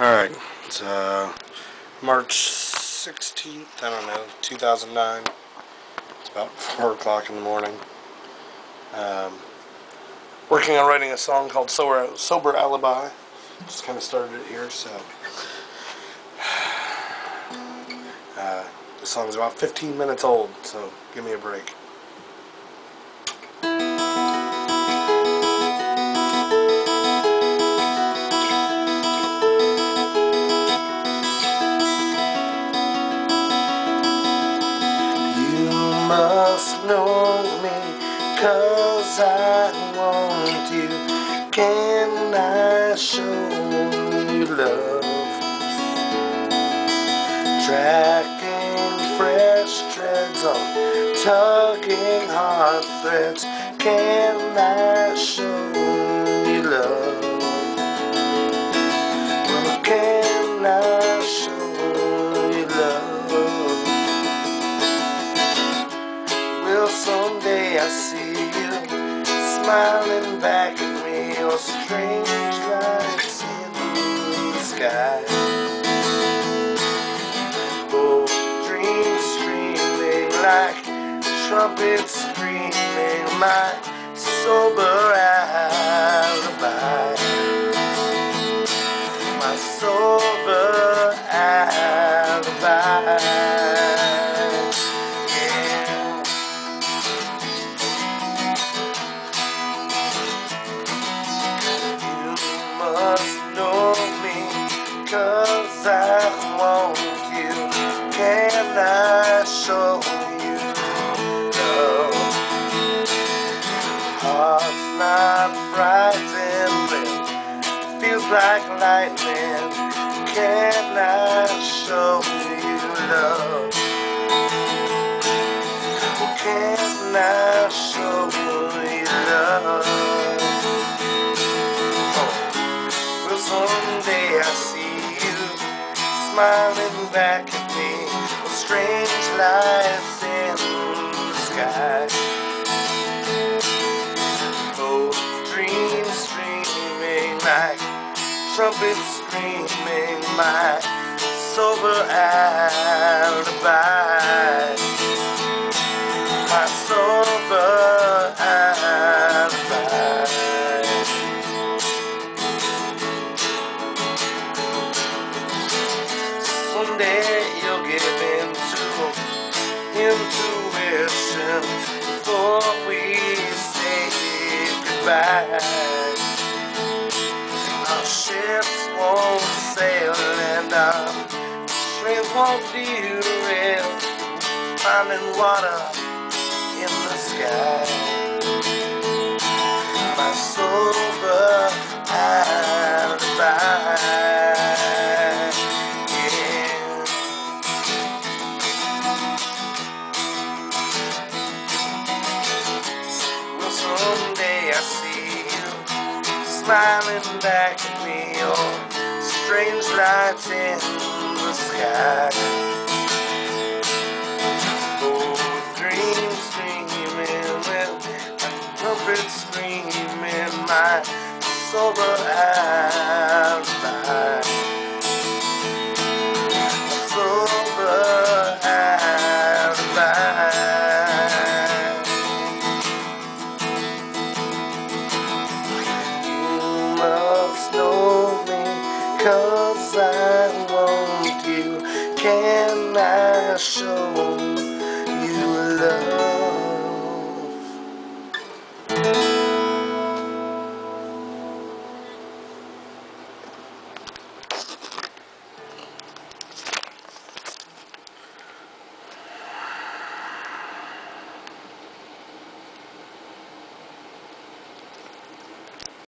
Alright, it's uh, March 16th, I don't know, 2009. It's about 4 o'clock in the morning. Um, working on writing a song called Sober, Sober Alibi. Just kind of started it here, so. Uh, the song's about 15 minutes old, so give me a break. Know me Cause I want you. Can I show you love? Tracking fresh treads on Tugging heart threads Can I show see you smiling back at me or strange lights in the sky. Oh, dreams screaming like trumpets screaming my sober alibi. Cause I want you Can I show you love? Heart's not frightened Feels like lightning Can I show you love? Can I smiling back at me with strange lights in the sky. Both dreams streaming like trumpets screaming my sober alibi. My sober before we say goodbye. Our ships won't sail and our trains won't derail, finding water in the sky. Smiling back at me or strange lights in the sky. Oh, dreams dreaming with trumpets screaming my sober alibi. Cause I want you. Can I show you love